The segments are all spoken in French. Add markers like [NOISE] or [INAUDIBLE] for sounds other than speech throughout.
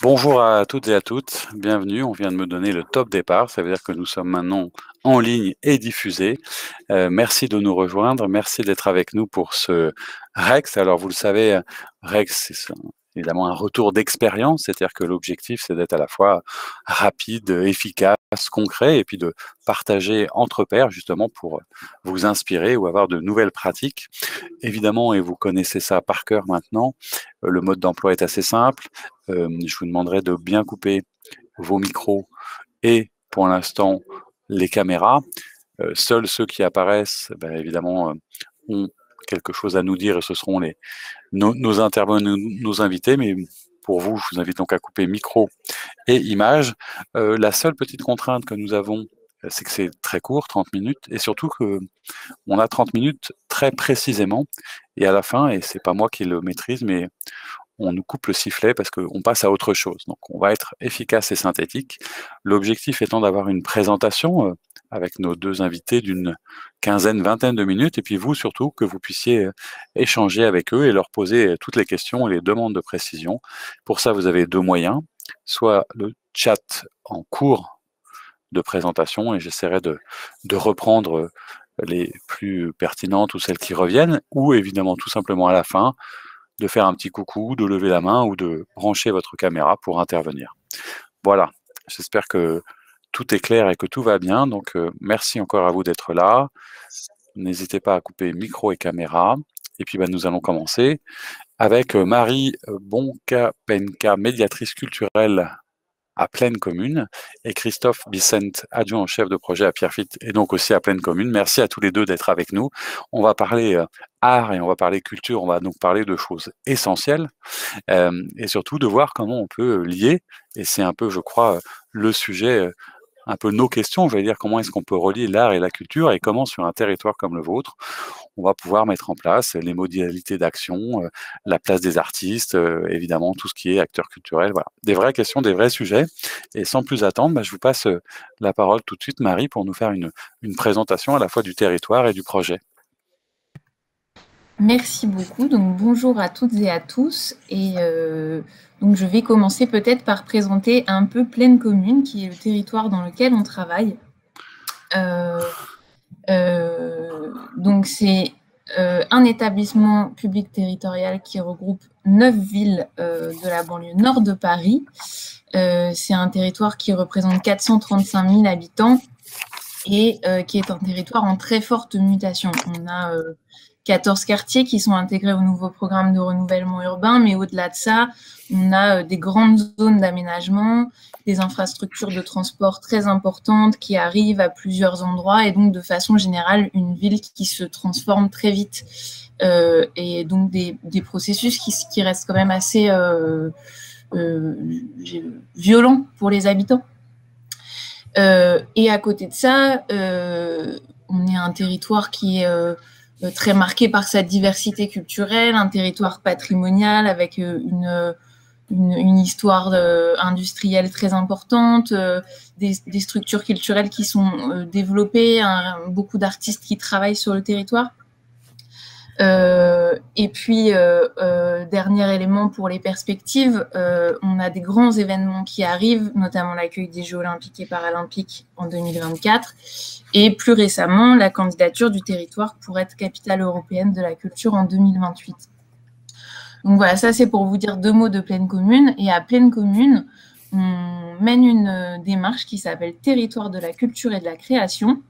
Bonjour à toutes et à toutes, bienvenue. On vient de me donner le top départ, ça veut dire que nous sommes maintenant en ligne et diffusés. Euh, merci de nous rejoindre, merci d'être avec nous pour ce Rex. Alors vous le savez, Rex, c'est évidemment un retour d'expérience, c'est-à-dire que l'objectif, c'est d'être à la fois rapide, efficace, concret, et puis de partager entre pairs, justement, pour vous inspirer ou avoir de nouvelles pratiques. Évidemment, et vous connaissez ça par cœur maintenant, le mode d'emploi est assez simple. Euh, je vous demanderai de bien couper vos micros et, pour l'instant, les caméras. Euh, seuls ceux qui apparaissent, ben, évidemment, euh, ont quelque chose à nous dire et ce seront les, nos, intervenants, nos, invités. Mais pour vous, je vous invite donc à couper micro et image. Euh, la seule petite contrainte que nous avons, euh, c'est que c'est très court, 30 minutes, et surtout que on a 30 minutes très précisément. Et à la fin, et c'est pas moi qui le maîtrise, mais on nous coupe le sifflet parce qu'on passe à autre chose. Donc on va être efficace et synthétique. L'objectif étant d'avoir une présentation euh, avec nos deux invités d'une quinzaine, vingtaine de minutes, et puis vous surtout, que vous puissiez euh, échanger avec eux et leur poser euh, toutes les questions et les demandes de précision. Pour ça, vous avez deux moyens, soit le chat en cours de présentation, et j'essaierai de, de reprendre euh, les plus pertinentes ou celles qui reviennent, ou évidemment tout simplement à la fin, de faire un petit coucou, de lever la main ou de brancher votre caméra pour intervenir. Voilà, j'espère que tout est clair et que tout va bien. Donc, euh, merci encore à vous d'être là. N'hésitez pas à couper micro et caméra. Et puis, bah, nous allons commencer avec euh, Marie Bonca-Penka, médiatrice culturelle à Pleine Commune, et Christophe Bissent, adjoint en chef de projet à Pierrefitte, et donc aussi à Pleine Commune. Merci à tous les deux d'être avec nous. On va parler euh, art et on va parler culture, on va donc parler de choses essentielles, et surtout de voir comment on peut lier, et c'est un peu, je crois, le sujet un peu nos questions, je vais dire comment est-ce qu'on peut relier l'art et la culture et comment sur un territoire comme le vôtre, on va pouvoir mettre en place les modalités d'action, euh, la place des artistes, euh, évidemment tout ce qui est acteur culturel, voilà. Des vraies questions, des vrais sujets. Et sans plus attendre, bah, je vous passe euh, la parole tout de suite, Marie, pour nous faire une, une présentation à la fois du territoire et du projet. Merci beaucoup. Donc bonjour à toutes et à tous. Et donc, je vais commencer peut-être par présenter un peu Pleine Commune, qui est le territoire dans lequel on travaille. Euh, euh, donc, c'est euh, un établissement public territorial qui regroupe neuf villes de la banlieue nord de Paris. c'est un territoire qui représente 435 000 habitants et qui est un territoire en très forte mutation. On a 14 quartiers qui sont intégrés au nouveau programme de renouvellement urbain, mais au-delà de ça, on a euh, des grandes zones d'aménagement, des infrastructures de transport très importantes qui arrivent à plusieurs endroits et donc de façon générale une ville qui se transforme très vite euh, et donc des, processus qui, restent quand même assez euh, violents pour les habitants. et à côté de ça, on est un territoire qui est très marqué par sa diversité culturelle, un territoire patrimonial avec euh, une, une, histoire euh, industrielle très importante, des, des, structures culturelles qui sont développées, beaucoup d'artistes qui travaillent sur le territoire. Euh, et puis, euh, euh, dernier élément pour les perspectives, on a des grands événements qui arrivent, notamment l'accueil des Jeux olympiques et paralympiques en 2024, et plus récemment, la candidature du territoire pour être capitale européenne de la culture en 2028. Donc voilà, ça c'est pour vous dire deux mots de Pleine Commune. Et à Pleine Commune, on mène une démarche qui s'appelle Territoire de la culture et de la création,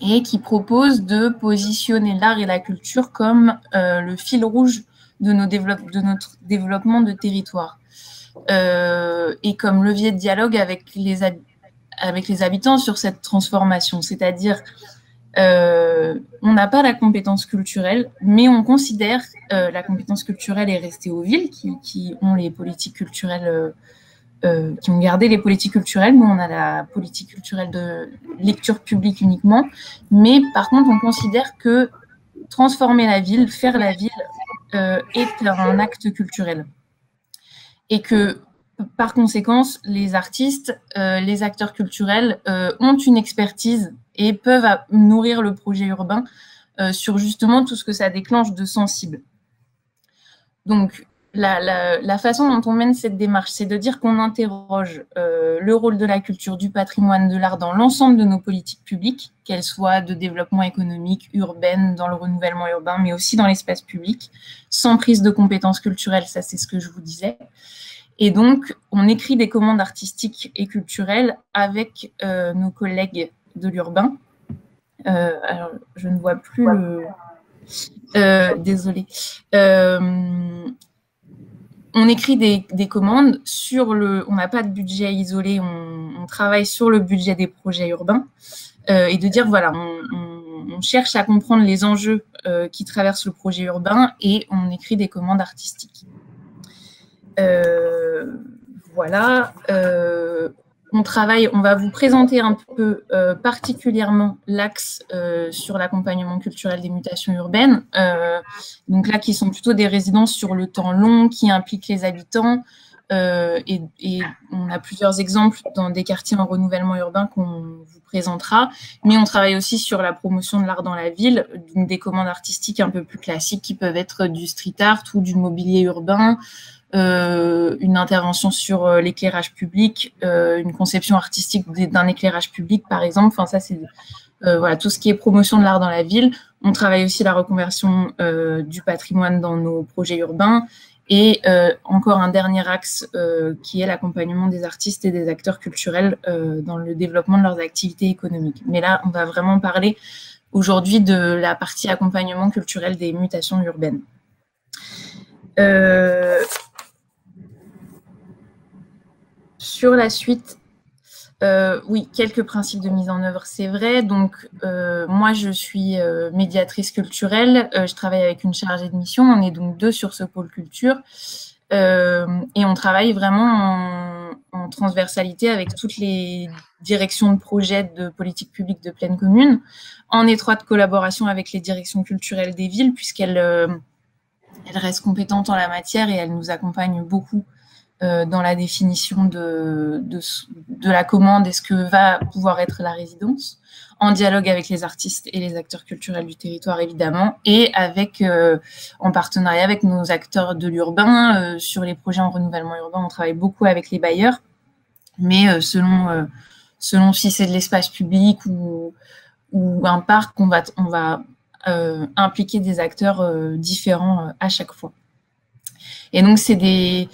et qui propose de positionner l'art et la culture comme euh, le fil rouge de, notre développement de territoire euh, et comme levier de dialogue avec les, habitants sur cette transformation. C'est-à-dire, euh, on n'a pas la compétence culturelle, mais on considère la compétence culturelle est restée aux villes qui ont les politiques culturelles euh, qui ont gardé les politiques culturelles. Nous, on a la politique culturelle de lecture publique uniquement. Mais par contre, on considère que transformer la ville, faire la ville, euh, est un acte culturel. Et que, par conséquent, les artistes, euh, les acteurs culturels ont une expertise et peuvent nourrir le projet urbain sur justement tout ce que ça déclenche de sensible. Donc, la, façon dont on mène cette démarche, c'est de dire qu'on interroge euh, le rôle de la culture, du patrimoine, de l'art dans l'ensemble de nos politiques publiques, qu'elles soient de développement économique, urbaine, dans le renouvellement urbain, mais aussi dans l'espace public, sans prise de compétences culturelles, ça c'est ce que je vous disais. Et donc, on écrit des commandes artistiques et culturelles avec euh, nos collègues de l'urbain. Euh, alors, je ne vois plus le... désolé on écrit des, commandes sur le. On n'a pas de budget isolé, on, travaille sur le budget des projets urbains euh, et de dire voilà, on, cherche à comprendre les enjeux euh, qui traversent le projet urbain et on écrit des commandes artistiques. Euh, voilà on travaille, on va vous présenter un peu euh, particulièrement l'axe euh, sur l'accompagnement culturel des mutations urbaines. Euh, donc là, qui sont plutôt des résidences sur le temps long, qui impliquent les habitants. Et, on a plusieurs exemples dans des quartiers en renouvellement urbain qu'on vous présentera. Mais on travaille aussi sur la promotion de l'art dans la ville, des commandes artistiques un peu plus classiques qui peuvent être du street art ou du mobilier urbain, une intervention sur euh, l'éclairage public, euh, une conception artistique d'un éclairage public, par exemple. Enfin, ça, c'est voilà, tout ce qui est promotion de l'art dans la ville. On travaille aussi la reconversion du patrimoine dans nos projets urbains. Et encore un dernier axe qui est l'accompagnement des artistes et des acteurs culturels dans le développement de leurs activités économiques. Mais là, on va vraiment parler aujourd'hui de la partie accompagnement culturel des mutations urbaines. Euh, sur la suite, euh, oui, quelques principes de mise en œuvre, c'est vrai. Donc, euh, moi, je suis euh, médiatrice culturelle. je travaille avec une chargée de mission. On est donc deux sur ce pôle culture. et on travaille vraiment en, transversalité avec toutes les directions de projet de politique publique de pleine commune, en étroite collaboration avec les directions culturelles des villes, puisqu'elles elles restent compétentes en la matière et elles nous accompagnent beaucoup dans la définition de, de, de, la commande et ce que va pouvoir être la résidence, en dialogue avec les artistes et les acteurs culturels du territoire évidemment, et avec euh, en partenariat avec nos acteurs de l'urbain euh, sur les projets en renouvellement urbain. On travaille beaucoup avec les bailleurs, mais selon selon si c'est de l'espace public ou, ou un parc, on va on va impliquer des acteurs différents à chaque fois. Et donc c'est des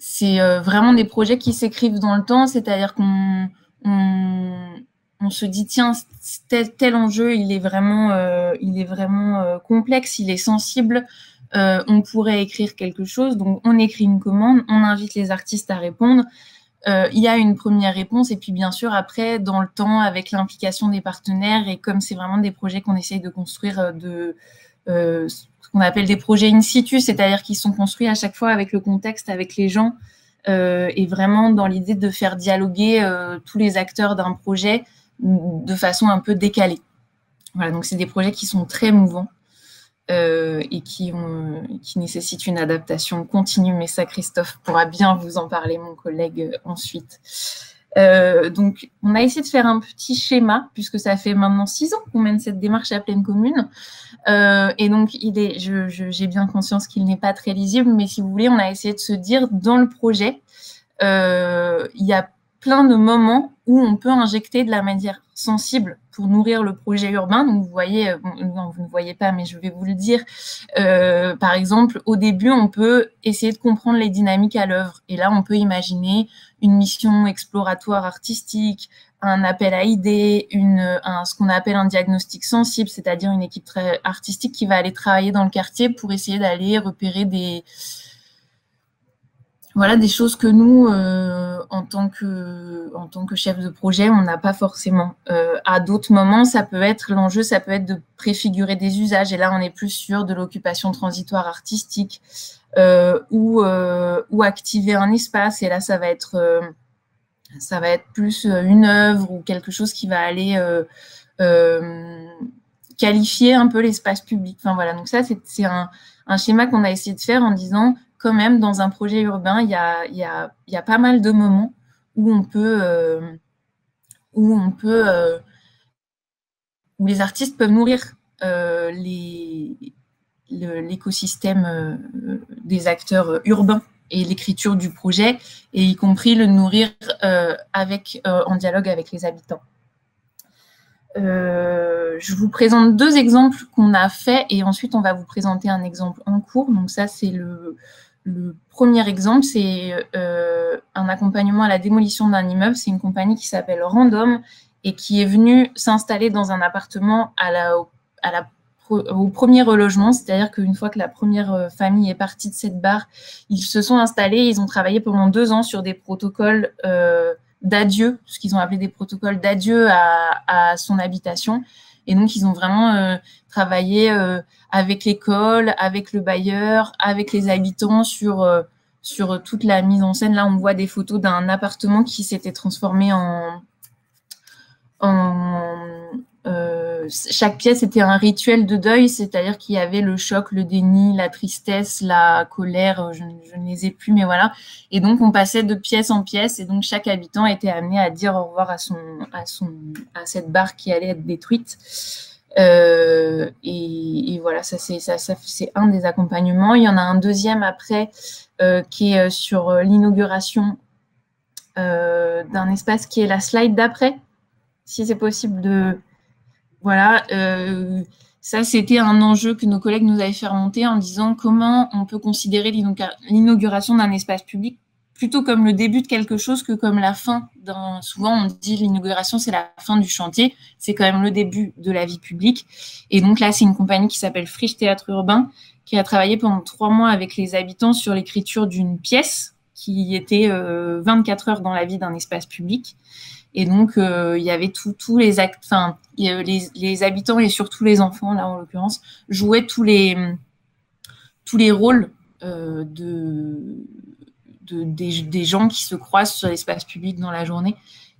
c'est euh, vraiment des projets qui s'écrivent dans le temps, c'est-à-dire qu'on on, se dit tiens tel, enjeu il est vraiment euh, il est vraiment euh, complexe, il est sensible, on pourrait écrire quelque chose, donc on écrit une commande, on invite les artistes à répondre. il y a une première réponse et puis bien sûr après dans le temps avec l'implication des partenaires et comme c'est vraiment des projets qu'on essaye de construire de qu'on appelle des projets in situ, c'est-à-dire qu'ils sont construits à chaque fois avec le contexte, avec les gens, euh, et vraiment dans l'idée de faire dialoguer euh, tous les acteurs d'un projet de façon un peu décalée. Voilà, donc c'est des projets qui sont très mouvants euh, et qui, ont, qui nécessitent une adaptation continue, mais ça, Christophe pourra bien vous en parler, mon collègue, ensuite. Euh, donc, on a essayé de faire un petit schéma, puisque ça fait maintenant six ans qu'on mène cette démarche à pleine commune. Euh, et donc, il est, j'ai bien conscience qu'il n'est pas très lisible, mais si vous voulez, on a essayé de se dire, dans le projet, euh, il y a plein de moments où on peut injecter de la matière sensible nourrir le projet urbain. Vous voyez, non, vous ne voyez pas, mais je vais vous le dire. Euh, par exemple, au début, on peut essayer de comprendre les dynamiques à l'œuvre. Et là, on peut imaginer une mission exploratoire artistique, un appel à idées, une, un, ce qu'on appelle un diagnostic sensible, c'est-à-dire une équipe artistique qui va aller travailler dans le quartier pour essayer d'aller repérer des, voilà, des choses que nous, euh, en, tant que, en tant que chef de projet, on n'a pas forcément. Euh, à d'autres moments, ça peut être, l'enjeu, ça peut être de préfigurer des usages. Et là, on est plus sûr de l'occupation transitoire artistique, euh, ou, ou activer un espace. Et là, ça va être, ça va être plus une œuvre ou quelque chose qui va aller qualifier un peu l'espace public. Enfin voilà, donc ça, c'est un schéma qu'on a essayé de faire en disant, quand même, dans un projet urbain, il y a, y a, y a pas mal de moments où on peut, où on peut, où les artistes peuvent nourrir les, l'écosystème des acteurs urbains et l'écriture du projet, et y compris le nourrir avec, en dialogue avec les habitants. je vous présente deux exemples qu'on a faits et ensuite on va vous présenter un exemple en cours. Donc ça, c'est le, le premier exemple, c'est euh, un accompagnement à la démolition d'un immeuble. C'est une compagnie qui s'appelle Random et qui est venue s'installer dans un appartement au premier relogement. C'est-à-dire qu'une fois que la première euh, famille est partie de cette barre, ils se sont installés. Ils ont travaillé pendant deux ans sur des protocoles euh, d'adieu, ce qu'ils ont appelé des protocoles d'adieu à, son habitation. Et donc, ils ont vraiment travaillé avec l'école, avec le bailleur, avec les habitants sur, euh, sur toute la mise en scène. Là, on voit des photos d'un appartement qui s'était transformé en... euh, chaque pièce était un rituel de deuil, c'est-à-dire qu'il y avait le choc, le déni, la tristesse, la colère, je, je, ne les ai plus, mais voilà. Et donc, on passait de pièce en pièce, et donc chaque habitant était amené à dire au revoir à, son, à, son, à cette barre qui allait être détruite. Euh, et, voilà, ça c'est un des accompagnements. Il y en a un deuxième après euh, qui est euh, sur l'inauguration d'un espace qui est la slide d'après, si c'est possible de voilà. ça, c'était un enjeu que nos collègues nous avaient fait remonter en disant comment on peut considérer l'inauguration d'un espace public plutôt comme le début de quelque chose que comme la fin. D'un, souvent, on dit l'inauguration, c'est la fin du chantier. C'est quand même le début de la vie publique. Et donc là, c'est une compagnie qui s'appelle Friche Théâtre Urbain, qui a travaillé pendant trois mois avec les habitants sur l'écriture d'une pièce qui était 24 euh, heures dans la vie d'un espace public. Et donc, euh, il y avait tous les les, habitants et surtout les enfants, là en l'occurrence, jouaient tous les, tous les rôles euh, de, des, gens qui se croisent sur l'espace public dans la journée.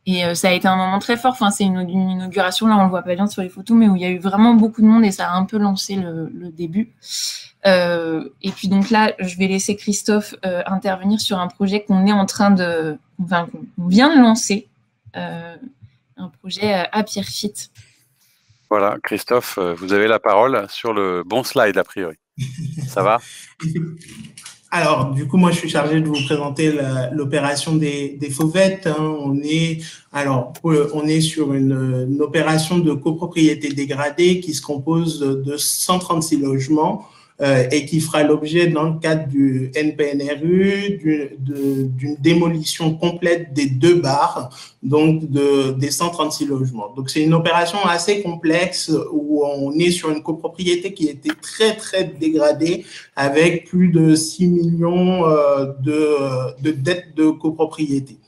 Et euh, ça a été un moment très fort. Enfin, c'est une, inauguration, là, on le voit pas bien sur les photos, mais où il y a eu vraiment beaucoup de monde et ça a un peu lancé le, début. Et puis donc là, je vais laisser Christophe intervenir sur un projet qu'on est en train de, enfin, qu'on vient de lancer, un projet à Pierrefitte. Voilà, Christophe, vous avez la parole sur le bon slide a priori. [LAUGHS] Ça va? Alors, du coup, moi, je suis chargé de vous présenter l'opération des, des, fauvettes. Hein. On est, alors, on est sur une, une, opération de copropriété dégradée qui se compose de 136 logements euh, et qui fera l'objet dans le cadre du NPNRU d'une démolition complète des deux bars, donc de, des 136 logements. Donc c'est une opération assez complexe où on est sur une copropriété qui était très très dégradée avec plus de 6 millions euh, de, de dettes de copropriété.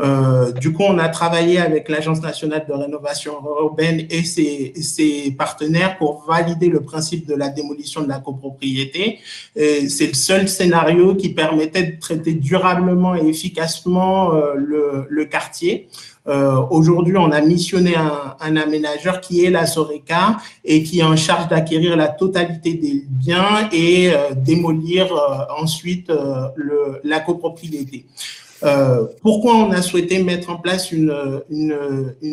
Euh, du coup, on a travaillé avec l'Agence nationale de rénovation urbaine et ses, partenaires pour valider le principe de la démolition de la copropriété. C'est le seul scénario qui permettait de traiter durablement et efficacement euh, le, quartier. Euh, Aujourd'hui, on a missionné un, aménageur qui est la Soreca et qui est en charge d'acquérir la totalité des biens et démolir ensuite la copropriété. Euh, pourquoi on a souhaité mettre en place une,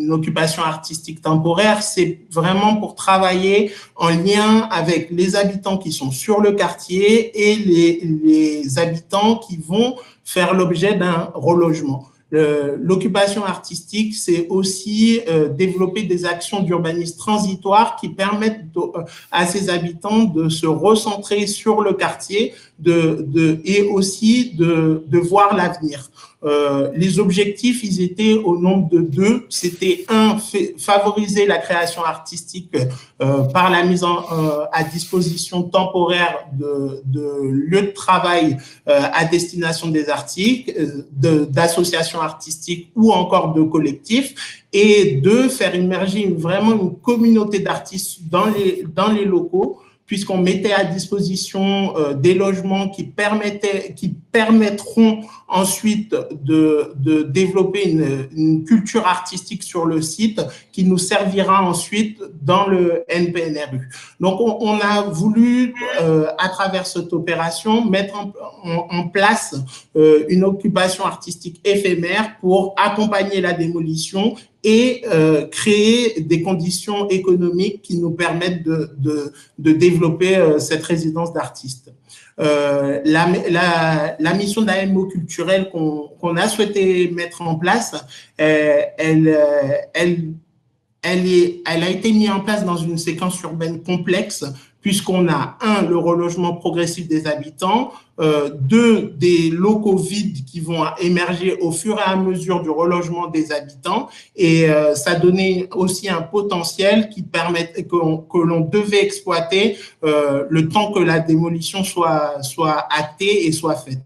occupation artistique temporaire? C'est vraiment pour travailler en lien avec les habitants qui sont sur le quartier et les habitants qui vont faire l'objet d'un relogement. L'occupation artistique, c'est aussi euh, développer des actions d'urbanisme transitoire qui permettent euh, à ces habitants de se recentrer sur le quartier de, de, et aussi de, de voir l'avenir. Euh, les objectifs, ils étaient au nombre de deux. C'était un, favoriser la création artistique euh, par la mise en, euh, à disposition temporaire de, de lieux de travail euh, à destination des artistes, d'associations artistiques ou encore de collectifs. Et deux, faire émerger vraiment une communauté d'artistes dans les, dans les locaux puisqu'on mettait à disposition euh, des logements qui permettaient, qui permettront ensuite de, développer une, culture artistique sur le site qui nous servira ensuite dans le NPNRU. Donc, on, a voulu, euh, à travers cette opération, mettre en place euh, une occupation artistique éphémère pour accompagner la démolition et euh, créer des conditions économiques qui nous permettent de, de, développer euh, cette résidence d'artiste. Euh, la, la, la, mission d'AMO culturel qu'on a souhaité mettre en place, elle, elle, elle, est, elle a été mise en place dans une séquence urbaine complexe puisqu'on a, un, le relogement progressif des habitants, euh, deux, des locaux vides qui vont émerger au fur et à mesure du relogement des habitants, et euh, ça donnait aussi un potentiel qui permet que, l'on devait exploiter euh, le temps que la démolition soit, soit actée et soit faite.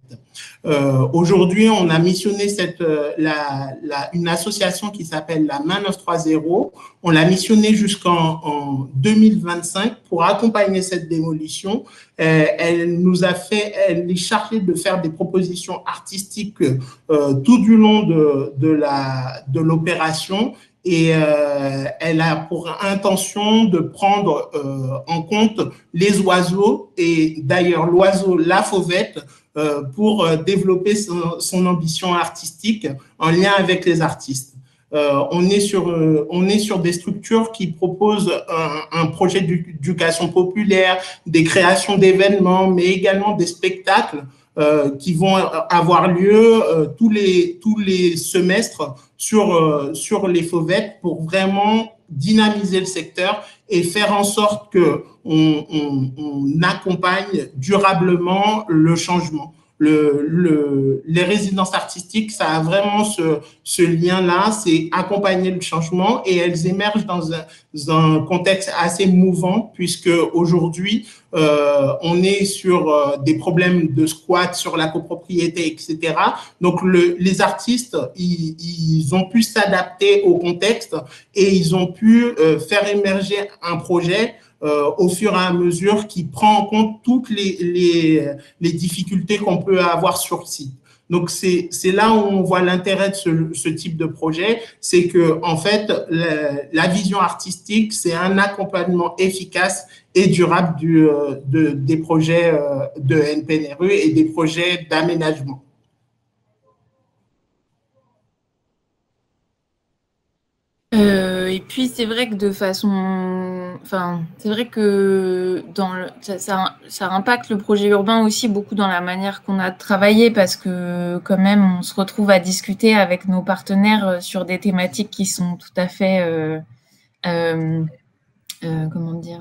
Euh, Aujourd'hui, on a missionné cette, euh, la, la, une association qui s'appelle la Main 930. On l'a missionnée jusqu'en 2025 pour accompagner cette démolition. Euh, elle nous a fait, elle est chargée de faire des propositions artistiques euh, tout du long de, de l'opération et euh, elle a pour intention de prendre euh, en compte les oiseaux et d'ailleurs l'oiseau la fauvette pour euh, développer son, ambition artistique en lien avec les artistes. Euh, on, est sur, euh, on est sur des structures qui proposent un, projet d'éducation populaire, des créations d'événements, mais également des spectacles euh, qui vont avoir lieu tous, les, tous les semestres sur, sur les fauvettes pour vraiment dynamiser le secteur et faire en sorte que on, accompagne durablement le changement. Le, le, les résidences artistiques, ça a vraiment ce, ce lien-là, c'est accompagner le changement et elles émergent dans un, dans un contexte assez mouvant puisque aujourd'hui, euh, on est sur euh, des problèmes de squat, sur la copropriété, etc. Donc, le, les artistes, ils, ils ont pu s'adapter au contexte et ils ont pu euh, faire émerger un projet euh, au fur et à mesure qui prend en compte toutes les, les, difficultés qu'on peut avoir sur site. Donc c'est là où on voit l'intérêt de ce, type de projet, c'est que en fait la, la vision artistique c'est un accompagnement efficace et durable du, euh, de, des projets euh, de NPNRU et des projets d'aménagement. Euh, et puis c'est vrai que de façon, enfin c'est vrai que dans le, ça, ça, impacte le projet urbain aussi beaucoup dans la manière qu'on a travaillé parce que quand même on se retrouve à discuter avec nos partenaires euh, sur des thématiques qui sont tout à fait euh, euh comment dire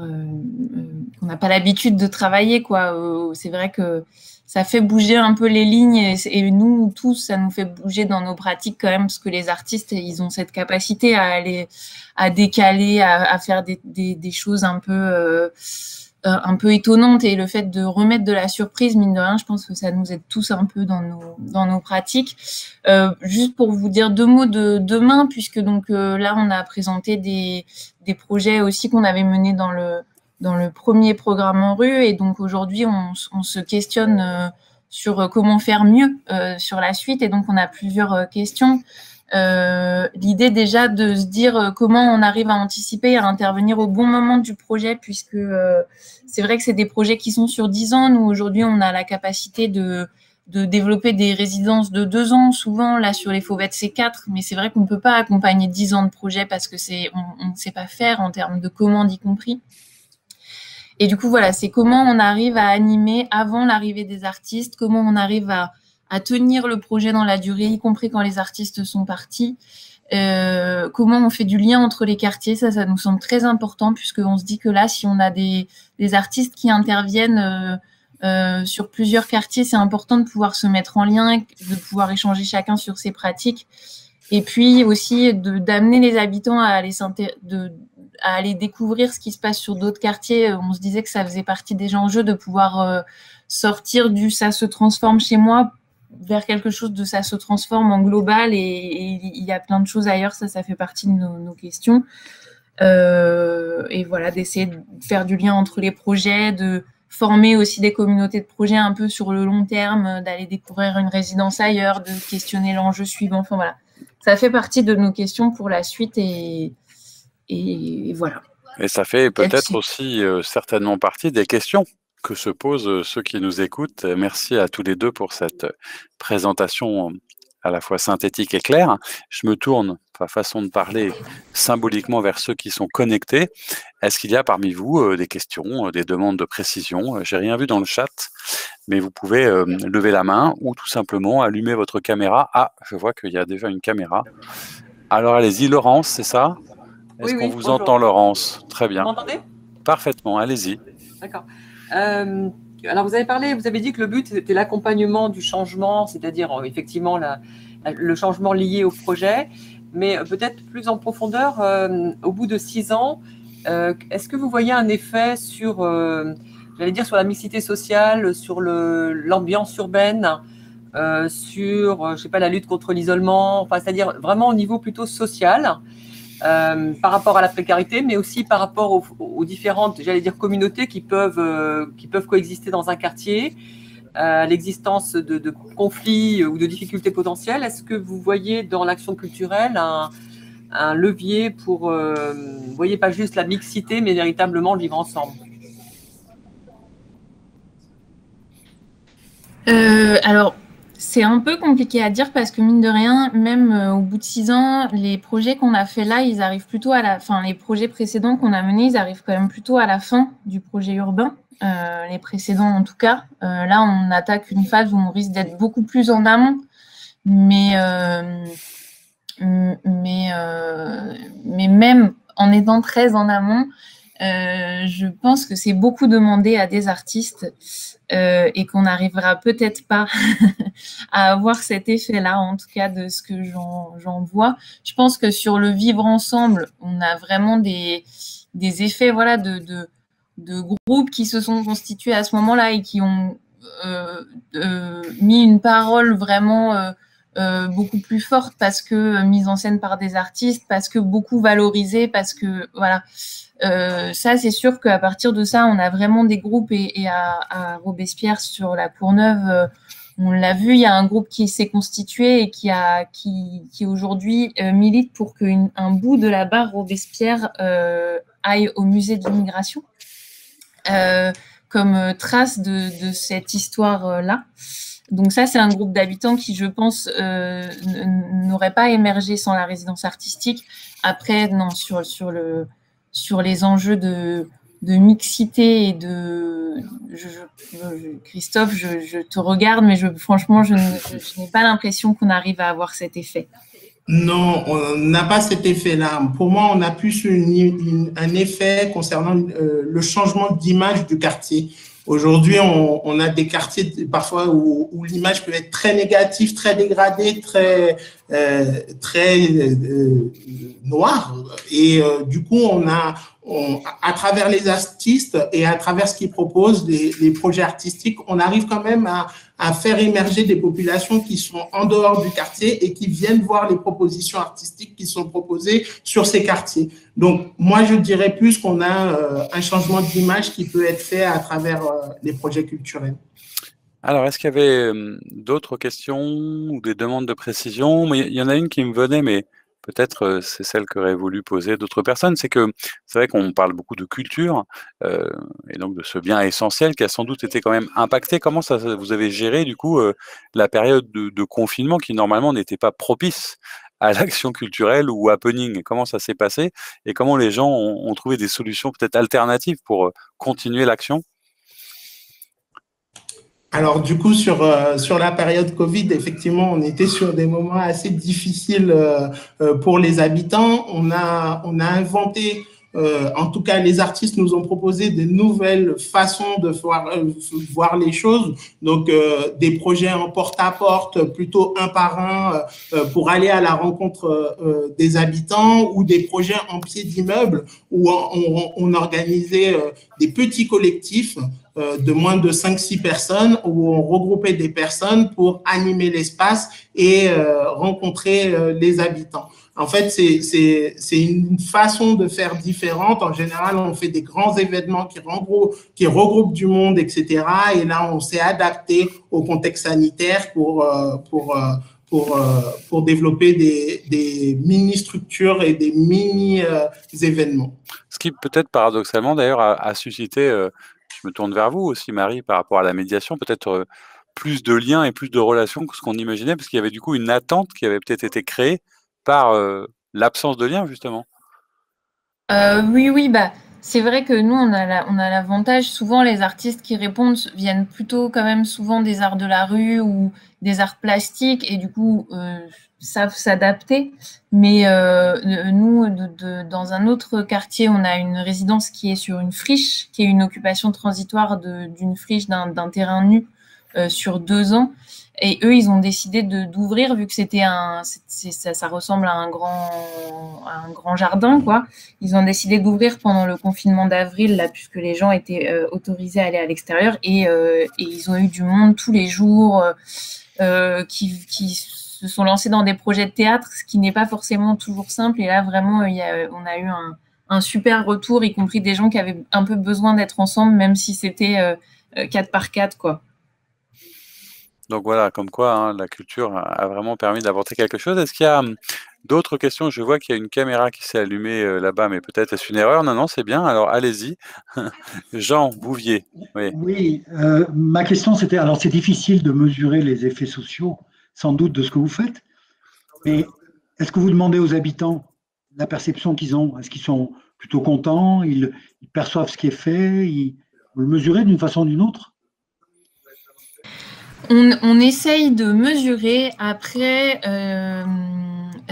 qu'on n'a pas l'habitude de travailler quoi. c'est vrai que ça fait bouger un peu les lignes et, nous tous ça nous fait bouger dans nos pratiques quand même parce que les artistes ils ont cette capacité à aller à décaler à, faire des, des, choses un peu euh, un peu étonnantes et le fait de remettre de la surprise mine de rien je pense que ça nous aide tous un peu dans nos dans nos pratiques euh, juste pour vous dire deux mots de demain puisque donc euh, là on a présenté des des projets aussi qu'on avait menés dans le dans le premier programme en rue. Et donc aujourd'hui, on, se questionne euh, sur comment faire mieux euh, sur la suite. Et donc on a plusieurs euh. L'idée déjà de se dire comment on arrive à anticiper, à intervenir au bon moment du projet, puisque c'est vrai que c'est des projets qui sont sur 10 ans. Nous, aujourd'hui, on a la capacité de, de développer des résidences de deux ans. Souvent, là, sur les fauvettes, c'est quatre, mais c'est vrai qu'on ne peut pas accompagner 10 ans de projet parce que c'est, on ne sait pas faire en termes de commandes y compris. Et du coup, voilà, c'est comment on arrive à animer avant l'arrivée des artistes, comment on arrive à, à, tenir le projet dans la durée, y compris quand les artistes sont partis. Euh, comment on fait du lien entre les quartiers, ça, ça nous semble très important, puisqu'on se dit que là, si on a des, artistes qui interviennent euh, euh, sur plusieurs quartiers, c'est important de pouvoir se mettre en lien, de pouvoir échanger chacun sur ses pratiques. Et puis aussi d'amener les habitants à aller, à aller découvrir ce qui se passe sur d'autres quartiers. On se disait que ça faisait partie des enjeux de pouvoir sortir du ça se transforme chez moi vers quelque chose de ça se transforme en global et il y a plein de choses ailleurs. Ça, ça fait partie de nos, nos questions. Euh, et voilà, d'essayer de faire du lien entre les projets, de former aussi des communautés de projets un peu sur le long terme, d'aller découvrir une résidence ailleurs, de questionner l'enjeu suivant. Enfin voilà, ça fait partie de nos questions pour la suite et, et, voilà. Et ça fait peut-être aussi euh, certainement partie des questions que se posent euh, ceux qui nous écoutent. Merci à tous les deux pour cette présentation à la fois synthétique et claire. Je me tourne façon de parler symboliquement vers ceux qui sont connectés. Est-ce qu'il y a parmi vous des questions, des demandes de précision? J'ai rien vu dans le chat, mais vous pouvez lever la main ou tout simplement allumer votre caméra. Ah, je vois qu'il y a déjà une caméra. Alors allez-y, Laurence, c'est ça? Est-ce qu'on vous entend, Laurence? Très bien. Vous m'entendez? Parfaitement, allez-y. D'accord. Alors vous avez parlé, vous avez dit que le but c'était l'accompagnement du changement, c'est-à-dire effectivement la, le changement lié au projet, mais peut-être plus en profondeur, euh, au bout de six ans, euh, est-ce que vous voyez un effet sur, euh, j'allais dire, sur la mixité sociale, sur l'ambiance urbaine, sur, je sais pas, la lutte contre l'isolement, enfin, c'est-à-dire vraiment au niveau plutôt social, par rapport à la précarité, mais aussi par rapport aux, différentes, j'allais dire, communautés qui peuvent, qui peuvent coexister dans un quartier. L'existence de, conflits ou de difficultés potentielles, est-ce que vous voyez dans l'action culturelle un, levier pour, euh, vous voyez pas juste la mixité, mais véritablement le vivre ensemble? Euh, Alors, c'est un peu compliqué à dire parce que mine de rien, même euh, au bout de six ans, les projets qu'on a fait là, ils arrivent plutôt à la fin. Les projets précédents qu'on a menés, ils arrivent quand même plutôt à la fin du projet urbain. Euh, les précédents en tout cas. Euh, là, on attaque une phase où on risque d'être beaucoup plus en amont, mais, mais, mais même en étant très en amont, je pense que c'est beaucoup demandé à des artistes et qu'on n'arrivera peut-être pas [LAUGHS] à avoir cet effet-là, en tout cas de ce que j'en vois. Je pense que sur le vivre ensemble, on a vraiment des, effets voilà, de, groupes qui se sont constitués à ce moment-là et qui ont euh, euh, mis une parole vraiment euh, beaucoup plus forte parce que mise en scène par des artistes, parce que beaucoup valorisée, parce que voilà. Ça, c'est sûr qu'à partir de ça, on a vraiment des groupes et, à, Robespierre sur la Courneuve, on l'a vu, il y a un groupe qui s'est constitué et qui a qui, aujourd'hui milite pour qu'un bout de la barre Robespierre aille au musée de l'immigration. Euh, comme trace de, cette histoire-là. Donc ça, c'est un groupe d'habitants qui, je pense, euh, n'aurait pas émergé sans la résidence artistique. Après, non, sur, sur, le, sur les enjeux de, mixité et de... Christophe, je, te regarde, mais franchement, je n'ai pas l'impression qu'on arrive à avoir cet effet. Non, on n'a pas cet effet-là. Pour moi, on a plus un effet concernant euh, le changement d'image du quartier. Aujourd'hui, on, a des quartiers parfois où, l'image peut être très négative, très dégradée, très euh, très euh, noire. Et du coup, on a à travers les artistes et à travers ce qu'ils proposent, les, projets artistiques, on arrive quand même à, faire émerger des populations qui sont en dehors du quartier et qui viennent voir les propositions artistiques qui sont proposées sur ces quartiers. Donc, moi, je dirais plus qu'on a euh, un changement d'image qui peut être fait à travers euh, les projets culturels. Alors, est-ce qu'il y avait euh, d'autres questions ou des demandes de précision? Il y en a une qui me venait, mais peut-être c'est celle qu'auraient voulu poser d'autres personnes, c'est que c'est vrai qu'on parle beaucoup de culture et donc de ce bien essentiel qui a sans doute été quand même impacté. Comment ça vous avez géré du coup la période de, confinement qui normalement n'était pas propice à [LAUGHS] l'action culturelle ou happening? Comment ça s'est passé et comment les gens ont trouvé des solutions peut-être alternatives pour continuer l'action? Alors du coup sur euh, sur la période Covid, effectivement, on était sur des moments assez difficiles euh, euh, pour les habitants. On a on a inventé en tout cas, les artistes nous ont proposé de nouvelles façons de voir, voir les choses. Donc, des projets en porte-à-porte, plutôt un par un, pour aller à la rencontre des habitants, ou des projets en pied d'immeuble, où on, on organisait des petits collectifs euh, de moins de 5-6 personnes où on regroupait des personnes pour animer l'espace et euh, rencontrer euh, les habitants. En fait, c'est une façon de faire différente. En général, on fait des grands événements qui regroupent, du monde, etc. Et là, on s'est adapté au contexte sanitaire pour, pour, pour, pour développer des, des mini-structures et des mini-événements. Ce qui peut-être paradoxalement d'ailleurs a, suscité je me tourne vers vous aussi, Marie, par rapport à la médiation, peut-être plus de liens et plus de relations que ce qu'on imaginait, parce qu'il y avait du coup une attente qui avait peut-être été créée par l'absence de lien, justement. oui, oui, bah, c'est vrai que nous, on a l'avantage, souvent les artistes qui répondent viennent plutôt quand même souvent des arts de la rue ou des arts plastiques et du coup euh, savent s'adapter. Mais euh, nous, dans un autre quartier, on a une résidence qui est sur une friche, qui est une occupation transitoire d'une friche d'un terrain nu euh, sur deux ans. Et eux, ils ont décidé d'ouvrir vu que c'était un, ça, ressemble à un grand, un grand jardin, quoi. Ils ont décidé d'ouvrir pendant le confinement d'avril, là, puisque les gens étaient euh, autorisés à aller à l'extérieur, et, euh, et, ils ont eu du monde tous les jours, euh, qui, qui, se sont lancés dans des projets de théâtre, ce qui n'est pas forcément toujours simple. Et là, vraiment, on a eu un, un, super retour, y compris des gens qui avaient un peu besoin d'être ensemble, même si c'était 4 par 4, quoi. Donc voilà, comme quoi hein, la culture a vraiment permis d'apporter quelque chose. Est-ce qu'il y a hum, d'autres questions? Je vois qu'il y a une caméra qui s'est allumée euh, là-bas, mais peut-être est-ce une erreur? Non, non, c'est bien. Alors allez-y. [LAUGHS] Jean Bouvier. Oui, euh, ma question c'était, alors c'est difficile de mesurer les effets sociaux, sans doute, de ce que vous faites, mais est-ce que vous demandez aux habitants la perception qu'ils ont? Est-ce qu'ils sont plutôt contents? Ils, perçoivent ce qui est fait? Vous le mesurez d'une façon ou d'une autre? On, essaye de mesurer. Après, euh,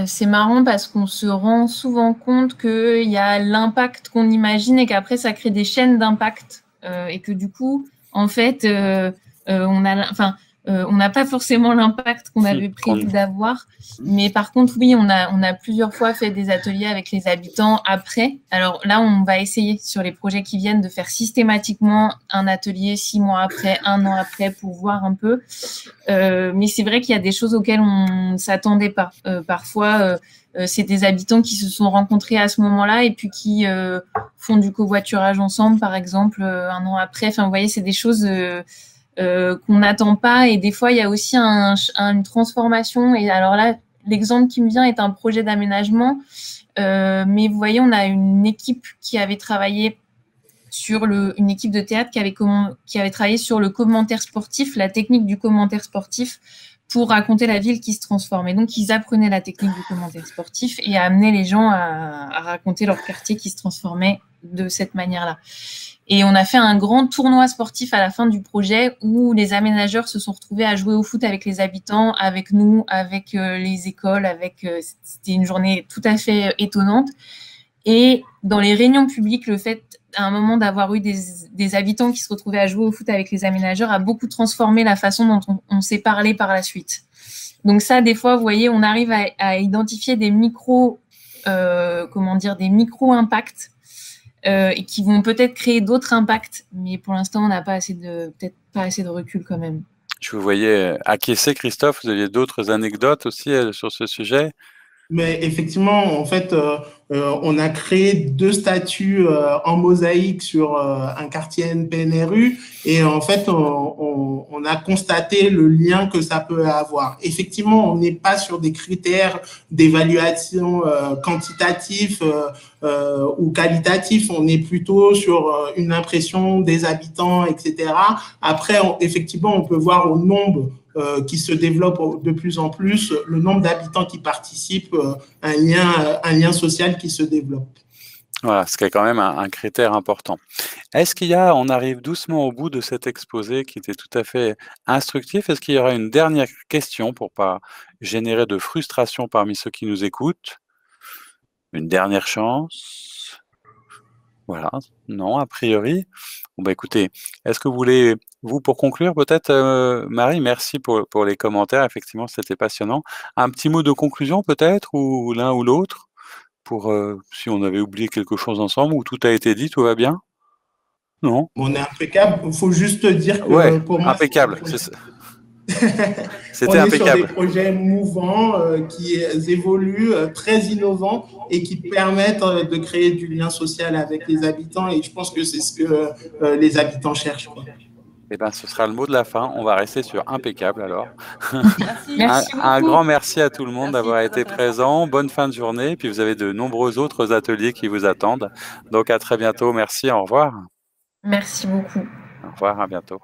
c'est marrant parce qu'on se rend souvent compte qu'il y a l'impact qu'on imagine et qu'après, ça crée des chaînes d'impact. Euh, et que du coup, en fait, euh, on a, enfin, euh, on n'a pas forcément l'impact qu'on avait prévu d'avoir, mais par contre, oui, on a, on a plusieurs fois fait des ateliers avec les habitants après. Alors là, on va essayer sur les projets qui viennent de faire systématiquement un atelier six mois après, un an après, pour voir un peu. Euh, mais c'est vrai qu'il y a des choses auxquelles on ne s'attendait pas. Euh, parfois, c'est des habitants qui se sont rencontrés à ce moment-là et puis qui font du covoiturage ensemble, par exemple, un an après. Enfin, vous voyez, c'est des choses euh, qu'on n'attend pas. Et des fois, il y a aussi un, une transformation. Et alors là, l'exemple qui me vient est un projet d'aménagement. Euh, mais vous voyez, on a une équipe qui avait travaillé sur le, une équipe de théâtre qui avait, travaillé sur le commentaire sportif, la technique du commentaire sportif pour raconter la ville qui se transforme. Et donc, ils apprenaient la technique du commentaire sportif et amenaient les gens à, à raconter leur quartier qui se transformait de cette manière-là. Et on a fait un grand tournoi sportif à la fin du projet où les aménageurs se sont retrouvés à jouer au foot avec les habitants, avec nous, avec euh, les écoles, avec euh, c'était une journée tout à fait euh, étonnante. Et dans les réunions publiques, le fait à un moment d'avoir eu des, habitants qui se retrouvaient à jouer au foot avec les aménageurs a beaucoup transformé la façon dont on, s'est parlé par la suite. Donc ça, des fois, vous voyez, on arrive à, identifier des micro, comment dire, des micro impacts euh, et qui vont peut-être créer d'autres impacts, mais pour l'instant, on n'a pas assez de peut-être pas assez de recul quand même. Je vous voyais acquiescer, Christophe. Vous aviez d'autres anecdotes aussi euh, sur ce sujet? Mais effectivement, en fait, euh, euh, on a créé deux statues euh, en mosaïque sur un quartier NPNRU et en fait, on, on, a constaté le lien que ça peut avoir. Effectivement, on n'est pas sur des critères d'évaluation quantitatifs ou qualitatifs, on est plutôt sur une impression des habitants, etc. Après, effectivement, on peut voir au nombre euh, qui se développe de plus en plus, le nombre d'habitants qui participent, euh, un, lien, un lien social qui se développe. Voilà, ce qui est quand même un, critère important. Est-ce qu'il y a, on arrive doucement au bout de cet exposé qui était tout à fait instructif, est-ce qu'il y aura une dernière question pour pas générer de frustration parmi ceux qui nous écoutent? Une dernière chance? Voilà, non, a priori. Bon, bah écoutez, est-ce que vous voulez, vous, pour conclure, peut-être, euh, Marie, merci pour, pour, les commentaires, effectivement, c'était passionnant. Un petit mot de conclusion, peut-être, ou l'un ou l'autre, pour euh, si on avait oublié quelque chose ensemble, ou tout a été dit, tout va bien? Non? On est impeccable, il faut juste dire que ouais, pour moi. Impeccable, c'est ça. C'était [LAUGHS] impeccable. Sur des projets mouvants euh, qui évoluent, euh, très innovants et qui permettent euh, de créer du lien social avec les habitants. Et je pense que c'est ce que les habitants cherchent. Eh ben, ce sera le mot de la fin. On va rester sur impeccable alors. Merci. [LAUGHS] un, grand merci à tout le monde d'avoir été présent. Bonne fin de journée. Puis vous avez de nombreux autres ateliers qui vous attendent. Donc à très bientôt. Merci. Au revoir. Merci beaucoup. Au revoir. À bientôt.